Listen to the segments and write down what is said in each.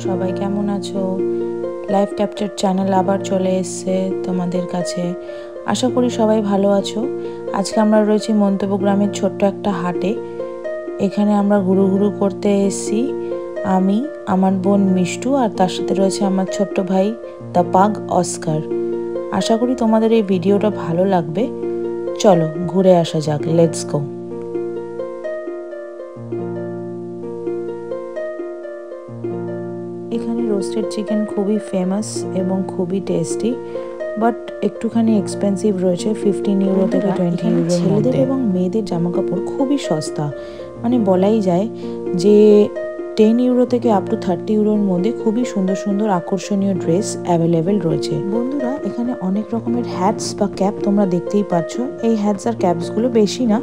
সবাই কেমন আছো? লাইভ ক্যাপচার চ্যানেল আবার চলে এসছে তোমাদের কাছে। আশা করি সবাই ভালো আছো। আজকে আমরা রয়েছি মন্তব্য গ্রামের ছোট্ট একটা হাটে। এখানে আমরা ঘুরু ঘুরু করতে এসেছি। আমি, আমার বোন মিষ্টু আর তার সাথে রয়েছে আমার ছোট্ট ভাই দ্য পাগ অস্কার আশা করি তোমাদের এই ভিডিওটা ভালো লাগবে। চলো ঘুরে আসা যাক লেটস গো খুবই ফেমাস এবং খুবই টেস্টি বাট একটুখানি এক্সপেন্সিভ রয়েছে ফিফটিন ইউরো থেকে টোয়েন্টি ইউরো ছেলেদের এবং মেয়েদের জামা কাপড় খুবই সস্তা। মানে বলাই যায় যে টেন ইউরো থেকে আপ টু থার্টি ইউরোর মধ্যে খুবই সুন্দর সুন্দর আকর্ষণীয় ড্রেস অ্যাভেলেবেল রয়েছে। বন্ধুরা এখানে অনেক রকমের হ্যাটস বা ক্যাপ তোমরা দেখতেই পাচ্ছ। এই হ্যাটস আর ক্যাপসগুলো বেশি না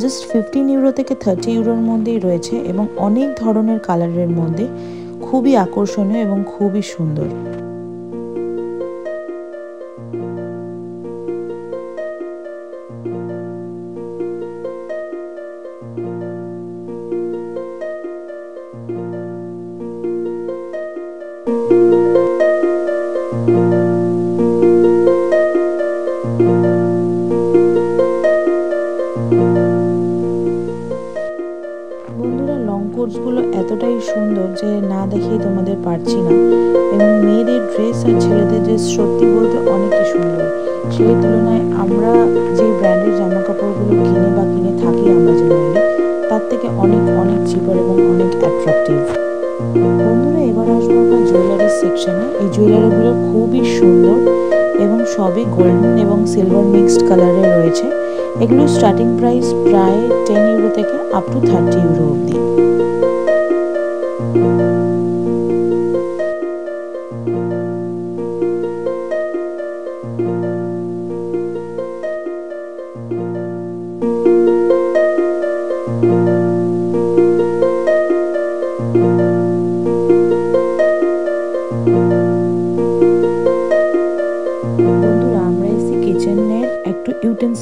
জাস্ট ফিফটিন ইউরো থেকে থার্টি ইউরোর মধ্যেই রয়েছে এবং অনেক ধরনের কালারের মধ্যে। খুবই আকর্ষণীয় এবং খুবই সুন্দর। না দেখেই তোমাদের পারছি না এবং মেয়েদের ড্রেস আর ছেলেদের ড্রেস সত্যি বলতে অনেকই সুন্দর সেই তুলনায় আমরা যে ব্র্যান্ডের জামা কাপড়গুলো কিনে বা কিনে থাকি আমরা জেনারেলি তার থেকে অনেক অনেক চিপার এবং অনেক অ্যাট্রাকটিভ বন্ধুরা, এবার আসব আমরা জুয়েলারি সেকশনে এই জুয়েলারিগুলো খুবই সুন্দর এবং সবই গোল্ডেন এবং সিলভার মিক্সড কালারে রয়েছে। এগুলো স্টার্টিং প্রাইস প্রায় টেন ইউরো থেকে আপ টু থার্টি ইউরো অবধি।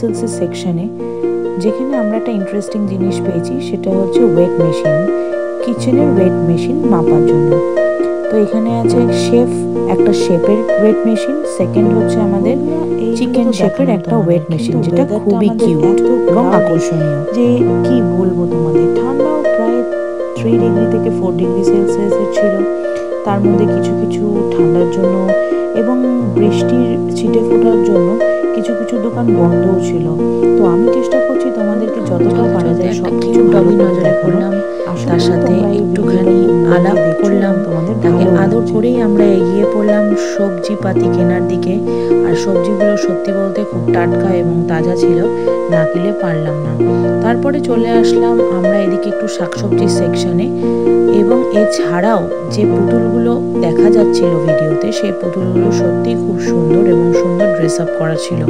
ইউটেন্সিলসের সেকশনে যেখানে আমরা একটা ইন্টারেস্টিং জিনিস পেয়েছি সেটা হচ্ছে ওয়েট মেশিন কিচেনের ওয়েট মেশিন মাপার জন্য। তো এখানে আছে শেফ একটা শেপের ওয়েট মেশিন সেকেন্ড হচ্ছে আমাদের চিকেন শেপের একটা ওয়েট মেশিন যেটা খুবই কিউট এবং আকর্ষণীয়। যে কি বলব তোমাদের? ঠান্ডাও প্রায় থ্রি ডিগ্রি থেকে ফোর ডিগ্রি সেলসিয়াসের ছিল। তার মধ্যে কিছু কিছু ঠান্ডার জন্য এবং বৃষ্টির ছিটে ফোটার জন্য কিছু কিছু দোকান বন্ধও ছিল। তো আমি চেষ্টা করছি তোমাদেরকে যতটা পারা যায় সব কিছু নজরে পড়লাম। তার সাথে একটুখানি আলাপ করলাম। তাকে আদর। করেই আমরা এগিয়ে পড়লাম সবজি পাতি কেনার দিকে। আর সবজিগুলো সত্যি বলতে খুব টাটকা এবং তাজা ছিল, না কিনলে পারলাম না। তারপরে চলে আসলাম আমরা এদিকে একটু শাকসবজির সেকশনে এবং এছাড়াও যে পুতুলগুলো দেখা যাচ্ছিল ভিডিওতে, সেই পুতুলগুলো সত্যিই খুব সুন্দর এবং সুন্দর ড্রেস আপ করা ছিল।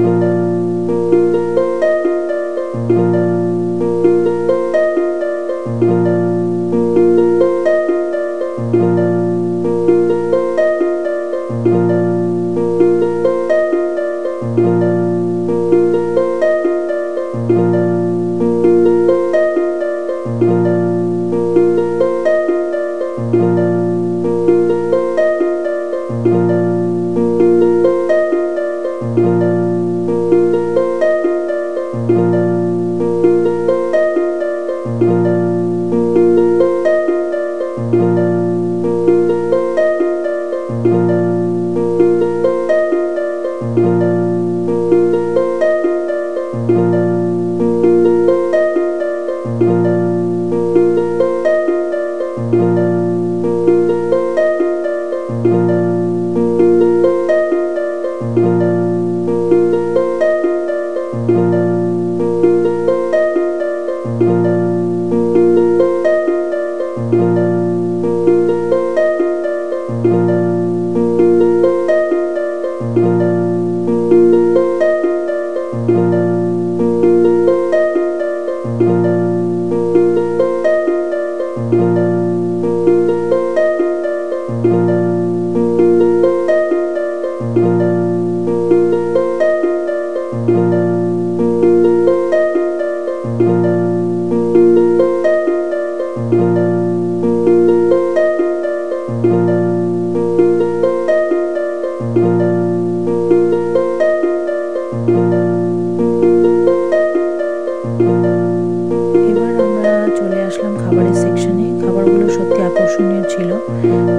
এখানে খাবারগুলো সত্যি আকর্ষণীয় ছিল।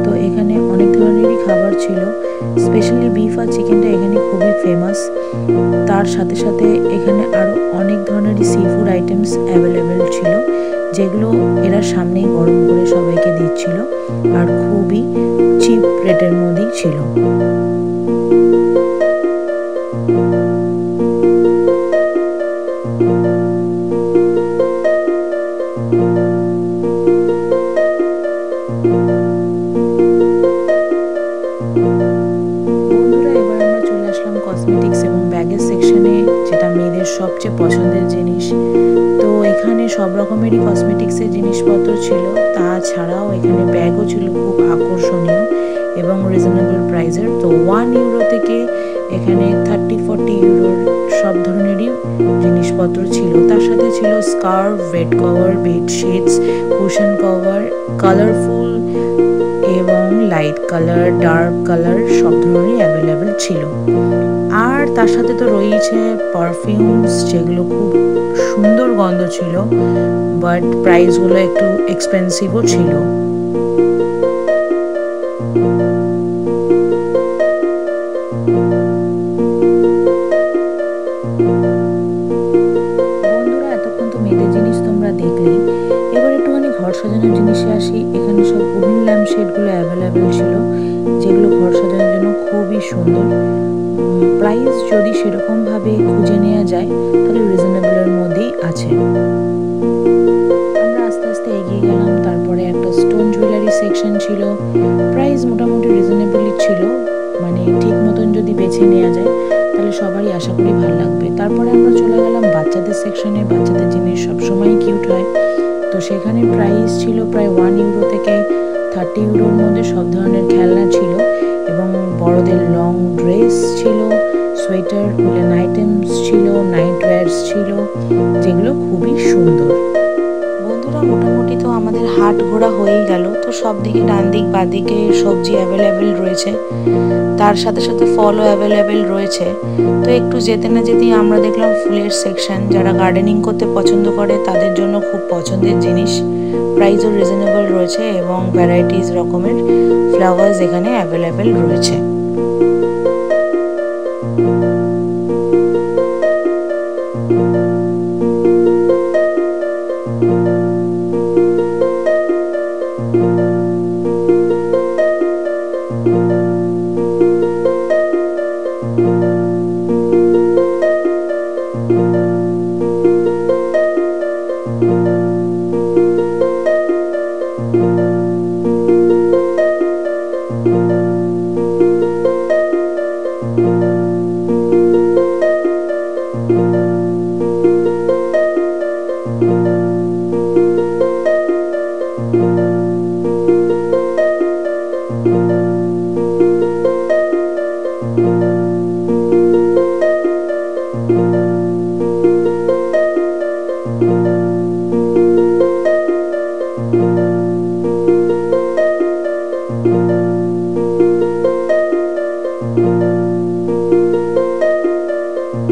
তো এখানে অনেক ধরনেরই খাবার ছিল। স্পেশালি বিফ আর চিকেনটা এখানে খুবই ফেমাস তার সাথে সাথে এখানে আরও অনেক ধরনেরই সি ফুড আইটেমস অ্যাভেলেবেল ছিল, যেগুলো এরা সামনেই গরম করে সবাইকে দিচ্ছিল। আর খুবই চিপ রেটের মধ্যেই ছিল। সেকশনে যেটা মেয়েদের সবচেয়ে পছন্দের জিনিস। তো এখানে সব রকমেরই কসমেটিক্সের জিনিসপত্র ছিল। তাছাড়াও এখানে ব্যাগও ছিল খুব আকর্ষণীয় এবং রিজনেবল প্রাইসের তো ওয়ান ইউরো থেকে এখানে থার্টি ফর্টি ইউরোর সব ধরনেরই জিনিসপত্র ছিল। তার সাথে ছিল scarf bed cover bedsheets cushion cover colourful এবং লাইট কালার ডার্ক কালার সব ধরনেরই অ্যাভেলেবেল ছিল। আর তার সাথে তো রয়েছে পারফিউমস যেগুলো খুব সুন্দর গন্ধ ছিল বাট প্রাইসগুলো একটু এক্সপেন্সিভও ছিল। ঘর জিনিসে আসি, এখানে সব উডেন ল্যাম্প শেডগুলো অ্যাভেলেবেল ছিল, যেগুলো ঘর সাজানোর জন্য খুবই সুন্দর। প্রাইস যদি সেরকমভাবে খুঁজে নেওয়া যায়, তাহলে রিজনেবলের মধ্যেই আছে। আমরা আস্তে আস্তে এগিয়ে গেলাম, তারপরে একটা স্টোন জুয়েলারি সেকশন ছিল। প্রাইস মোটামুটি রিজনেবলই ছিল মানে ঠিক মতন যদি বেছে নেওয়া যায়, তাহলে সবারই আশা করি ভালো লাগবে। তারপরে আমরা চলে গেলাম বাচ্চাদের সেকশনে বাচ্চাদের জিনিস সবসময় কিউট হয়। তো সেখানে প্রাইস ছিল প্রায় ওয়ান ইউরো থেকে থার্টি ইউরোর মধ্যে সব ধরনের খেলনা ছিল এবং বড়দের লং ড্রেস ছিল সোয়েটার উলেন আইটেমস ছিল নাইট ওয়ার্স ছিল, যেগুলো খুবই সুন্দর। বন্ধুরা মোটামুটি তো আমাদের হাট ঘোরা হয়েই গেল। তো সব দিকে ডান দিক বাদিকে সবজি অ্যাভেলেবেল রয়েছে। তার সাথে সাথে ফলও অ্যাভেলেবেল রয়েছে। তো একটু যেতে না যেতেই আমরা দেখলাম ফুলের সেকশন যারা গার্ডেনিং করতে পছন্দ করে, তাদের জন্য খুব পছন্দের জিনিস। প্রাইসও রিজনেবল রয়েছে এবং ভ্যারাইটিস রকমের ফ্লাওয়ার্স এখানে অ্যাভেলেবেল রয়েছে।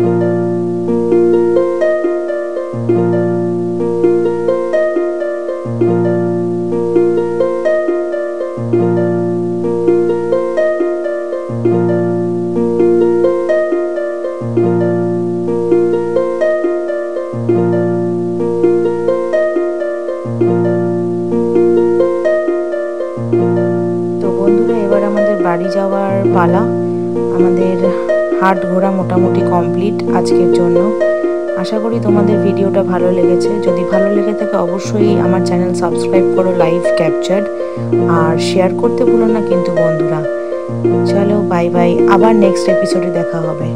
তো ঘোরা মোটামুটি কমপ্লিট আজকের জন্য। আশা করি তোমাদের ভিডিওটা ভালো লেগেছে। যদি ভালো লেগে থাকে অবশ্যই আমার চ্যানেল সাবস্ক্রাইব করো লাইভ ক্যাপচার আর শেয়ার করতে ভুলো না কিন্তু বন্ধুরা। চলো, বাই বাই। আবার নেক্সট এপিসোডে দেখা হবে।